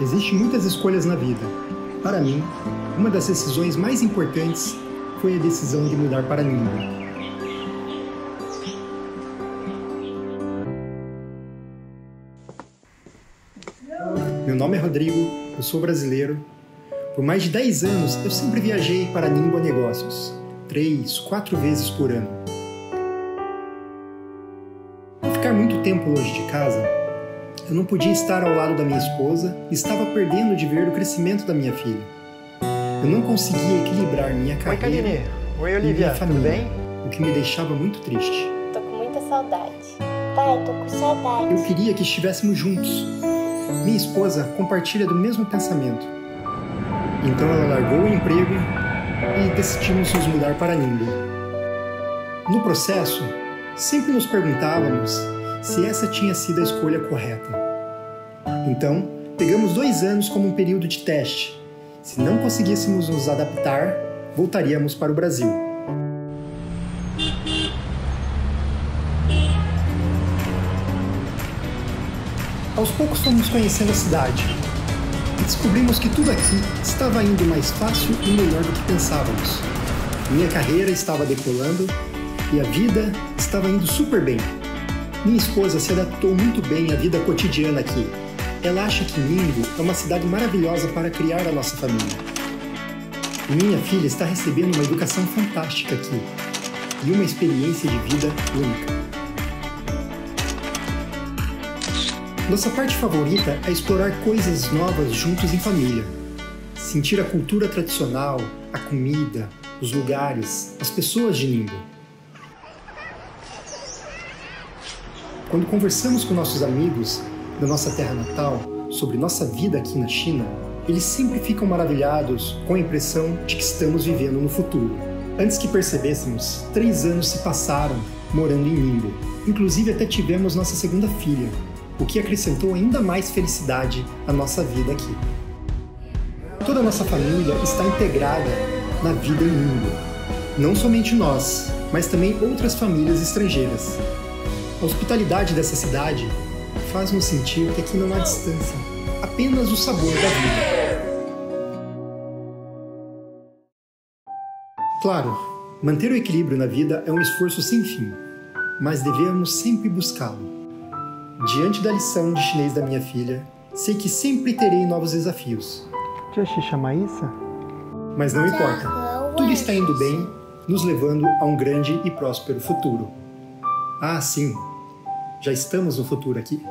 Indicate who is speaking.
Speaker 1: Existem muitas escolhas na vida. Para mim, uma das decisões mais importantes foi a decisão de mudar para Nîmbio. Meu nome é Rodrigo, eu sou brasileiro. Por mais de 10 anos, eu sempre viajei para Nimbo negócios, três, quatro vezes por ano. Ficar muito tempo longe de casa, eu não podia estar ao lado da minha esposa e estava perdendo de ver o crescimento da minha filha. Eu não conseguia equilibrar minha carreira
Speaker 2: Oi, Oi, Olivia.
Speaker 1: e minha família,
Speaker 2: Tudo bem?
Speaker 1: o que me deixava muito triste.
Speaker 3: Tô com muita saudade. Pai, tô com saudade.
Speaker 1: Eu queria que estivéssemos juntos. Minha esposa compartilha do mesmo pensamento. Então ela largou o emprego e decidimos nos mudar para Nimbo. No processo, sempre nos perguntávamos se essa tinha sido a escolha correta. Então, pegamos dois anos como um período de teste. Se não conseguíssemos nos adaptar, voltaríamos para o Brasil. Aos poucos fomos conhecendo a cidade e descobrimos que tudo aqui estava indo mais fácil e melhor do que pensávamos. Minha carreira estava decolando e a vida estava indo super bem. Minha esposa se adaptou muito bem à vida cotidiana aqui. Ela acha que Ningbo é uma cidade maravilhosa para criar a nossa família. Minha filha está recebendo uma educação fantástica aqui e uma experiência de vida única. Nossa parte favorita é explorar coisas novas juntos em família. Sentir a cultura tradicional, a comida, os lugares, as pessoas de Ningbo. Quando conversamos com nossos amigos da nossa terra natal sobre nossa vida aqui na China, eles sempre ficam maravilhados com a impressão de que estamos vivendo no futuro. Antes que percebêssemos, três anos se passaram morando em Ningbo. Inclusive até tivemos nossa segunda filha, o que acrescentou ainda mais felicidade à nossa vida aqui. Toda a nossa família está integrada na vida em Ningbo. Não somente nós, mas também outras famílias estrangeiras. A hospitalidade dessa cidade faz-nos sentir que aqui não há distância, apenas o sabor da vida. Claro, manter o equilíbrio na vida é um esforço sem fim, mas devemos sempre buscá-lo. Diante da lição de chinês da minha filha, sei que sempre terei novos desafios. Mas não importa, tudo está indo bem, nos levando a um grande e próspero futuro. Ah, sim, já estamos no futuro aqui.